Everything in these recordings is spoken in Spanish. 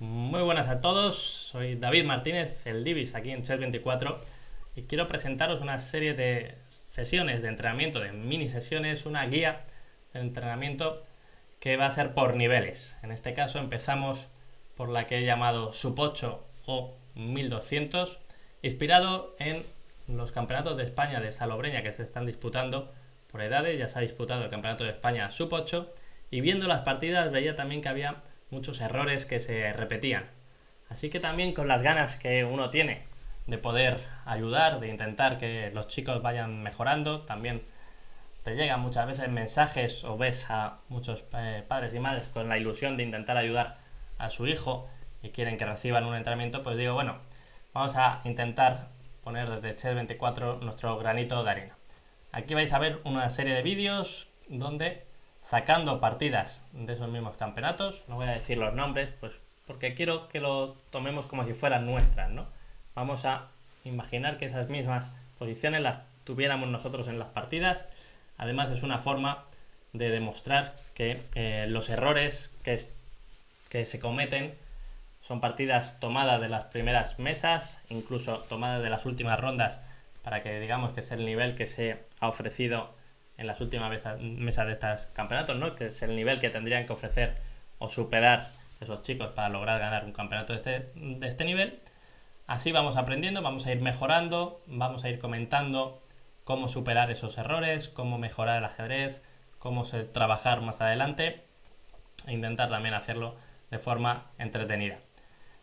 Muy buenas a todos, soy David Martínez, el Divis aquí en Chess24 y quiero presentaros una serie de sesiones de entrenamiento, de mini sesiones, una guía de entrenamiento que va a ser por niveles. En este caso empezamos por la que he llamado Sub 8 o 1200, inspirado en los campeonatos de España de Salobreña que se están disputando por edades, ya se ha disputado el campeonato de España Sub 8 y viendo las partidas veía también que había muchos errores que se repetían. Así que también con las ganas que uno tiene de poder ayudar, de intentar que los chicos vayan mejorando, también te llegan muchas veces mensajes o ves a muchos eh, padres y madres con la ilusión de intentar ayudar a su hijo y quieren que reciban un entrenamiento, pues digo, bueno, vamos a intentar poner desde Chess 24 nuestro granito de arena. Aquí vais a ver una serie de vídeos donde sacando partidas de esos mismos campeonatos. No voy a decir los nombres, pues porque quiero que lo tomemos como si fueran nuestras, ¿no? Vamos a imaginar que esas mismas posiciones las tuviéramos nosotros en las partidas. Además es una forma de demostrar que eh, los errores que, que se cometen son partidas tomadas de las primeras mesas, incluso tomadas de las últimas rondas, para que digamos que es el nivel que se ha ofrecido en las últimas mesas de estos campeonatos, ¿no? Que es el nivel que tendrían que ofrecer o superar esos chicos para lograr ganar un campeonato de este, de este nivel. Así vamos aprendiendo, vamos a ir mejorando, vamos a ir comentando cómo superar esos errores, cómo mejorar el ajedrez, cómo trabajar más adelante e intentar también hacerlo de forma entretenida.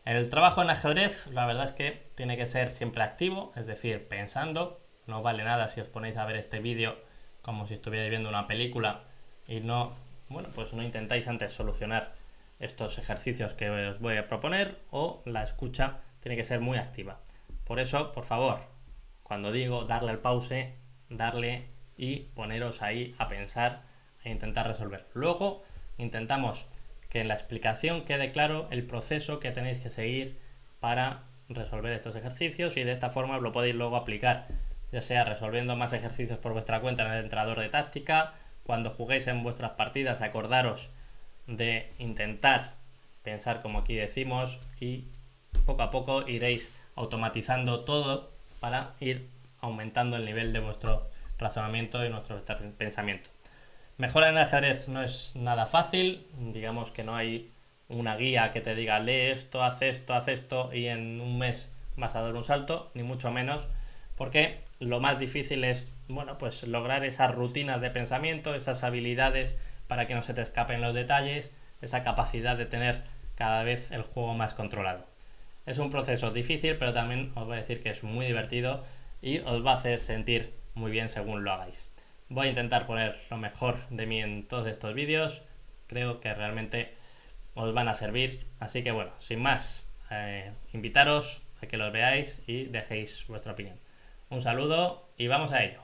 El trabajo en ajedrez, la verdad es que tiene que ser siempre activo, es decir, pensando. No vale nada si os ponéis a ver este vídeo como si estuvierais viendo una película y no, bueno, pues no intentáis antes solucionar estos ejercicios que os voy a proponer o la escucha tiene que ser muy activa. Por eso, por favor, cuando digo darle al pause, darle y poneros ahí a pensar e intentar resolver. Luego intentamos que en la explicación quede claro el proceso que tenéis que seguir para resolver estos ejercicios y de esta forma lo podéis luego aplicar ya sea resolviendo más ejercicios por vuestra cuenta en el entrenador de táctica, cuando juguéis en vuestras partidas acordaros de intentar pensar como aquí decimos y poco a poco iréis automatizando todo para ir aumentando el nivel de vuestro razonamiento y nuestro pensamiento. Mejorar en ajedrez no es nada fácil, digamos que no hay una guía que te diga lee esto, haz esto, haz esto y en un mes vas a dar un salto, ni mucho menos porque lo más difícil es, bueno, pues lograr esas rutinas de pensamiento, esas habilidades para que no se te escapen los detalles, esa capacidad de tener cada vez el juego más controlado. Es un proceso difícil, pero también os voy a decir que es muy divertido y os va a hacer sentir muy bien según lo hagáis. Voy a intentar poner lo mejor de mí en todos estos vídeos, creo que realmente os van a servir, así que bueno, sin más, eh, invitaros a que los veáis y dejéis vuestra opinión. Un saludo y vamos a ello.